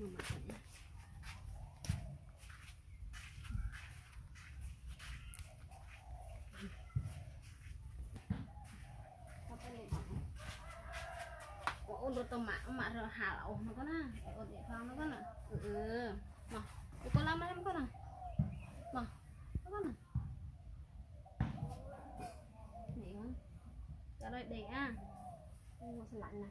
ôn đồ tôm mà mà rồi hà lẩu nó có nè ôn địa phương nó có nè ừ mà cái con lắm lắm có nè mà nó có nè này không cho đây để à mua lạnh này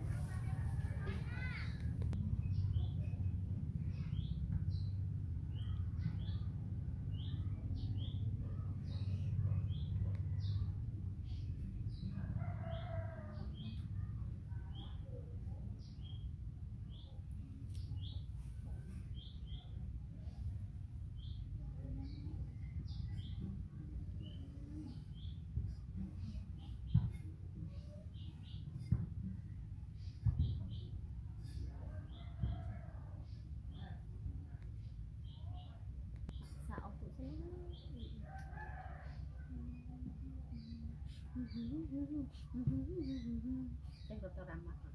Tengo toda mano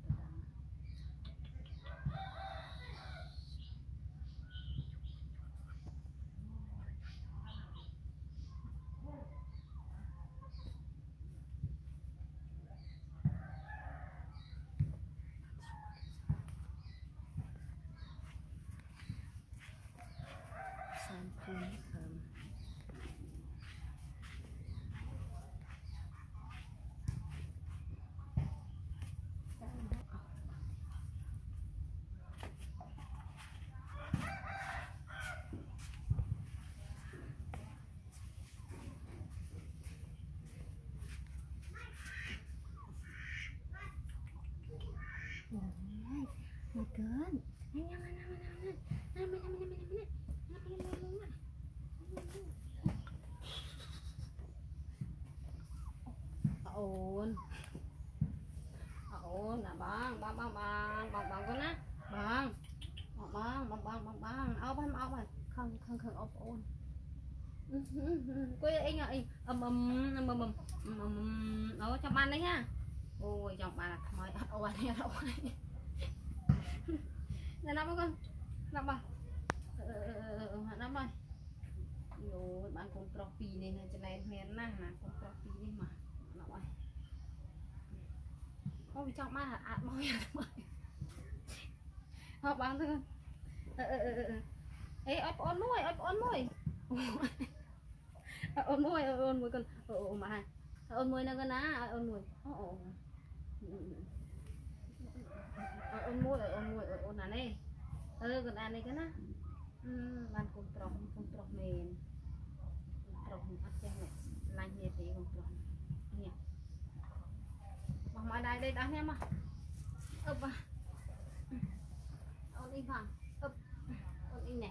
អូនអូនណាបងបងបងបងបងបងកូនណាបងបងបងបងបងបងបងអោបហើយអោបហើយខឹងខឹងខឹងអោបអូនគួយអីអីអឹមអឹមអឹមអឹមអូចាំបានអីណាអូយចង់បានអាខ្មោចអត់អូនអត់អូនណាណាបងកូនណាបងអឺណាបងអូយបានកូនប្រុសពីរនេះណាចំណែនមែនណាណាខ្ញុំចង់បានអាត់មកយ៉ាងម៉េចហៅបានទៅអឺអឺអឺអេឲ្យប្អូនមួយឲ្យប្អូនមួយអូនមួយអូនមួយកូនអូម៉ាអូនមួយនៅកណាឲ្យអូនមួយអូអូអូនមួយអូនមួយអូនណានេះអឺកូនអានេះកណាបានកូនប្រុសកូនប្រុសមែនកូនប្រុសអត់ចេះឡាញ់នេះទេកូនប្រុស ở đây đây đón em à ấp à ôn in phòng, ấp ôn in này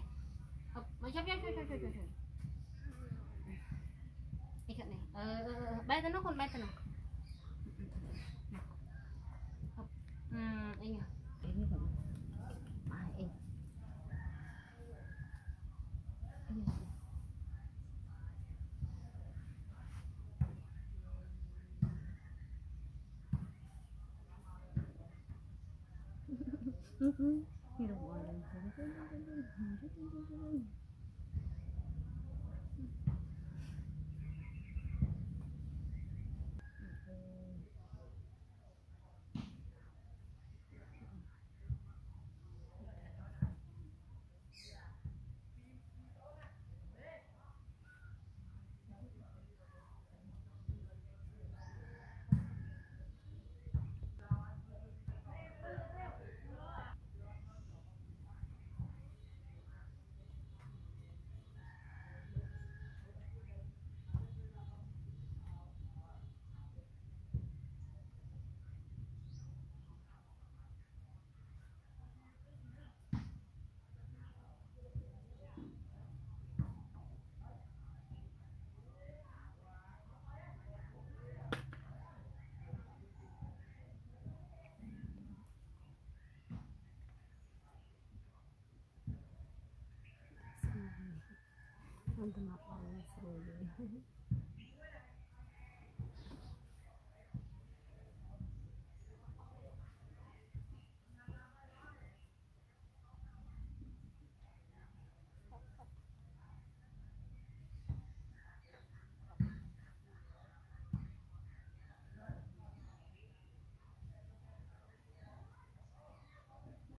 ấp mà chấp chấp chấp chấp chấp chấp chấp này ờ bé tao nó còn bé tao nào Mm-hmm. You don't want I'm not all